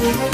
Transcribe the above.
Thank